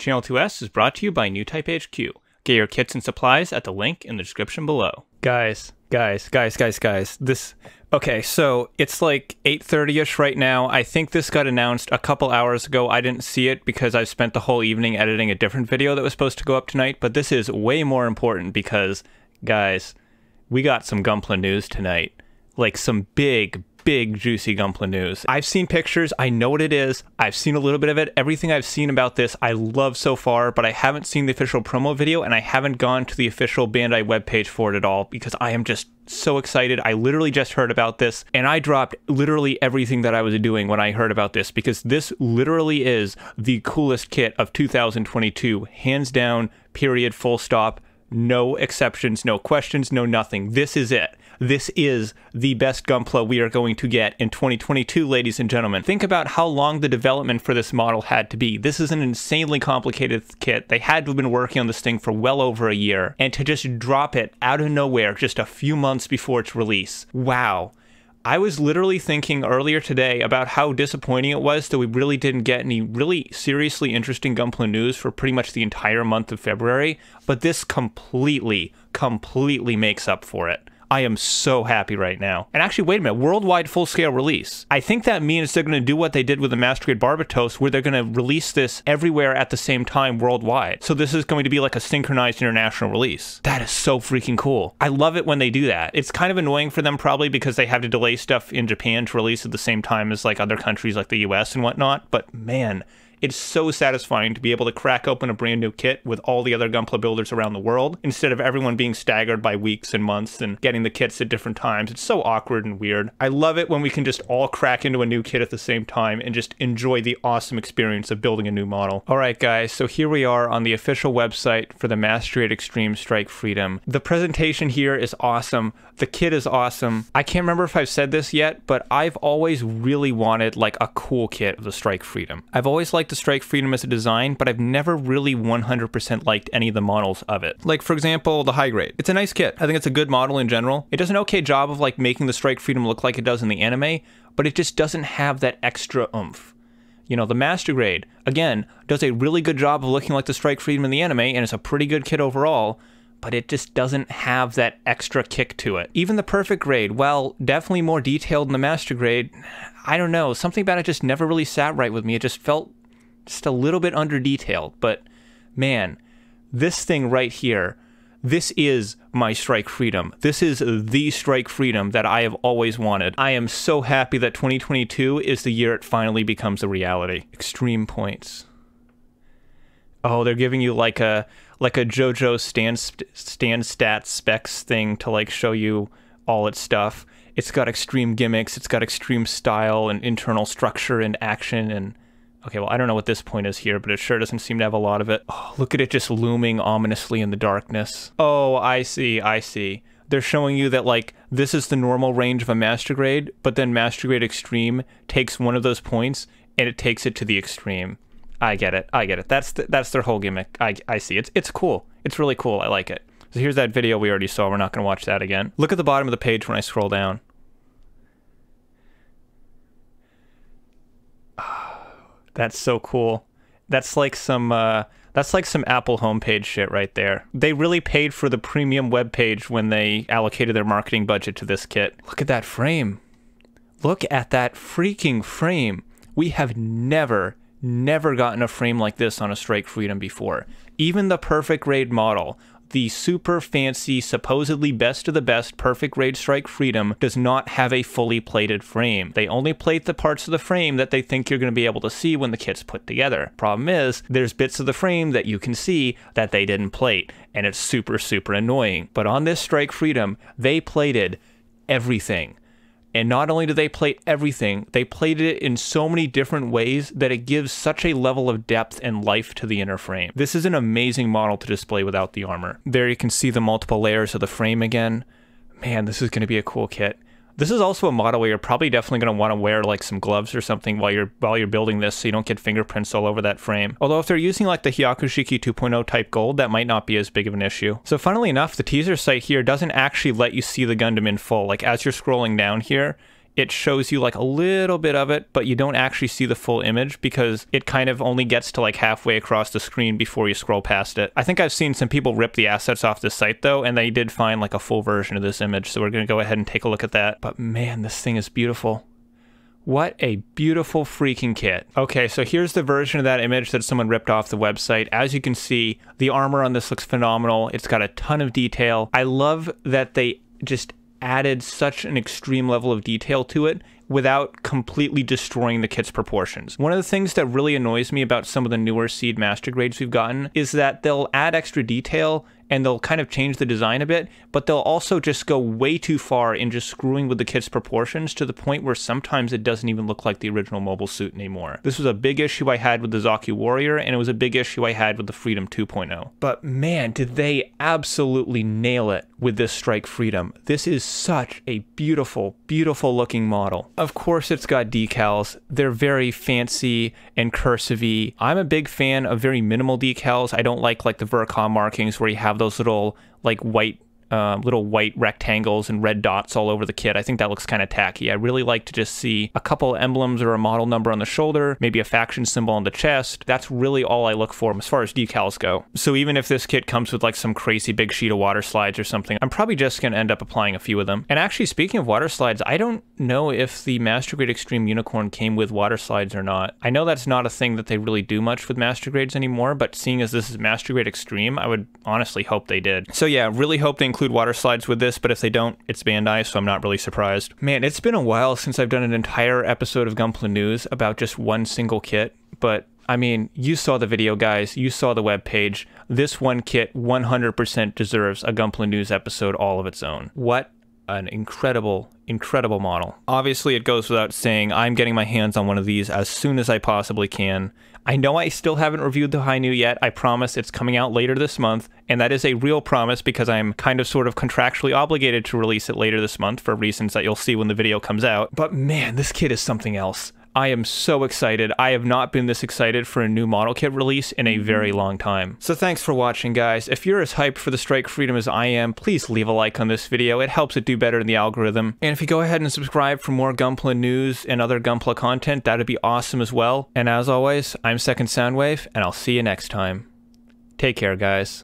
Channel 2S is brought to you by Newtype HQ. Get your kits and supplies at the link in the description below. Guys, guys, guys, guys, guys. This Okay, so it's like 8:30ish right now. I think this got announced a couple hours ago. I didn't see it because I spent the whole evening editing a different video that was supposed to go up tonight, but this is way more important because guys, we got some Gunpla news tonight. Like some big big juicy Gunpla news. I've seen pictures, I know what it is, I've seen a little bit of it. Everything I've seen about this I love so far, but I haven't seen the official promo video and I haven't gone to the official Bandai webpage for it at all because I am just so excited. I literally just heard about this and I dropped literally everything that I was doing when I heard about this because this literally is the coolest kit of 2022, hands down, period, full stop. No exceptions, no questions, no nothing. This is it. This is the best Gunpla we are going to get in 2022, ladies and gentlemen. Think about how long the development for this model had to be. This is an insanely complicated kit. They had to have been working on this thing for well over a year, and to just drop it out of nowhere just a few months before its release. Wow. I was literally thinking earlier today about how disappointing it was that we really didn't get any really seriously interesting Gunpla news for pretty much the entire month of February, but this completely, completely makes up for it. I am so happy right now. And actually, wait a minute, worldwide full scale release. I think that means they're going to do what they did with the Master Grade Barbatos, where they're going to release this everywhere at the same time worldwide. So this is going to be like a synchronized international release. That is so freaking cool. I love it when they do that. It's kind of annoying for them probably because they have to delay stuff in Japan to release at the same time as like other countries like the US and whatnot. But man, it's so satisfying to be able to crack open a brand new kit with all the other Gunpla builders around the world instead of everyone being staggered by weeks and months and getting the kits at different times. It's so awkward and weird. I love it when we can just all crack into a new kit at the same time and just enjoy the awesome experience of building a new model. All right, guys, so here we are on the official website for the Master Grade Extreme Strike Freedom. The presentation here is awesome. The kit is awesome. I can't remember if I've said this yet, but I've always really wanted like a cool kit of the Strike Freedom. I've always liked the Strike Freedom as a design, but I've never really 100% liked any of the models of it. Like, for example, the High Grade. It's a nice kit. I think it's a good model in general. It does an okay job of like making the Strike Freedom look like it does in the anime, but it just doesn't have that extra oomph. You know, the Master Grade, again, does a really good job of looking like the Strike Freedom in the anime, and it's a pretty good kit overall, but it just doesn't have that extra kick to it. Even the Perfect Grade, well, definitely more detailed than the Master Grade, I don't know, something about it just never really sat right with me. It just felt just a little bit under detailed, but man, this thing right here, this is my strike freedom. This is the strike freedom that I have always wanted. I am so happy that 2022 is the year it finally becomes a reality. Extreme points. Oh, they're giving you like a like a JoJo stand stand stats specs thing to like show you all its stuff. It's got extreme gimmicks, it's got extreme style and internal structure and action and Okay, well, I don't know what this point is here, but it sure doesn't seem to have a lot of it. Oh, look at it just looming ominously in the darkness. Oh, I see, I see. They're showing you that, like, this is the normal range of a Master Grade, but then Master Grade Extreme takes one of those points and it takes it to the extreme. I get it. I get it. That's that's their whole gimmick. I, I see. It's it's cool. It's really cool. I like it. So here's that video we already saw. We're not going to watch that again. Look at the bottom of the page when I scroll down. That's so cool. That's like some uh, that's like some Apple homepage shit right there. They really paid for the premium web page when they allocated their marketing budget to this kit. Look at that frame. Look at that freaking frame. We have never never gotten a frame like this on a Strike Freedom before. Even the perfect grade model, the super fancy, supposedly best of the best perfect grade strike freedom does not have a fully plated frame. They only plate the parts of the frame that they think you're going to be able to see when the kit's put together. Problem is, there's bits of the frame that you can see that they didn't plate, and it's super, super annoying. But on this strike freedom, they plated everything. And not only do they plate everything, they plated it in so many different ways that it gives such a level of depth and life to the inner frame. This is an amazing model to display without the armor. There you can see the multiple layers of the frame again. Man, this is going to be a cool kit. This is also a model where you're probably definitely going to want to wear like some gloves or something while you're while you're building this so you don't get fingerprints all over that frame. Although if they're using like the Hyakushiki 2.0 type gold, that might not be as big of an issue. So funnily enough, the teaser site here doesn't actually let you see the Gundam in full. Like as you're scrolling down here, it shows you like a little bit of it, but you don't actually see the full image because it kind of only gets to like halfway across the screen before you scroll past it. I think I've seen some people rip the assets off this site though, and they did find like a full version of this image. So we're going to go ahead and take a look at that. But man, this thing is beautiful. What a beautiful freaking kit. Okay, so here's the version of that image that someone ripped off the website. As you can see, the armor on this looks phenomenal. It's got a ton of detail. I love that they just added such an extreme level of detail to it without completely destroying the kit's proportions. One of the things that really annoys me about some of the newer seed master grades we've gotten is that they'll add extra detail and they'll kind of change the design a bit, but they'll also just go way too far in just screwing with the kit's proportions to the point where sometimes it doesn't even look like the original mobile suit anymore. This was a big issue I had with the Zaku Warrior, and it was a big issue I had with the Freedom 2.0. But man, did they absolutely nail it with this Strike Freedom. This is such a beautiful, beautiful looking model. Of course, it's got decals. They're very fancy and cursive I'm a big fan of very minimal decals. I don't like like the Ver.Ka markings where you have those little like white uh, little white rectangles and red dots all over the kit. I think that looks kind of tacky. I really like to just see a couple emblems or a model number on the shoulder, maybe a faction symbol on the chest. That's really all I look for as far as decals go. So even if this kit comes with like some crazy big sheet of water slides or something, I'm probably just going to end up applying a few of them. And actually, speaking of water slides, I don't know if the Master Grade Extreme Unicorn came with water slides or not. I know that's not a thing that they really do much with Master Grades anymore, but seeing as this is Master Grade Extreme, I would honestly hope they did. So yeah, really hope they include include water slides with this, but if they don't, it's Bandai, so I'm not really surprised. Man, it's been a while since I've done an entire episode of Gunpla News about just one single kit, but I mean, you saw the video, guys. You saw the web page. This one kit 100% deserves a Gunpla News episode all of its own. What an incredible, incredible model. Obviously, it goes without saying, I'm getting my hands on one of these as soon as I possibly can. I know I still haven't reviewed the Hi-Nu yet. I promise it's coming out later this month, and that is a real promise because I'm kind of sort of contractually obligated to release it later this month for reasons that you'll see when the video comes out. But man, this kit is something else. I am so excited. I have not been this excited for a new model kit release in a very mm-hmm. long time. So thanks for watching, guys. If you're as hyped for the Strike Freedom as I am, please leave a like on this video. It helps it do better in the algorithm. And if you go ahead and subscribe for more Gunpla news and other Gunpla content, that'd be awesome as well. And as always, I'm Second Soundwave, and I'll see you next time. Take care, guys.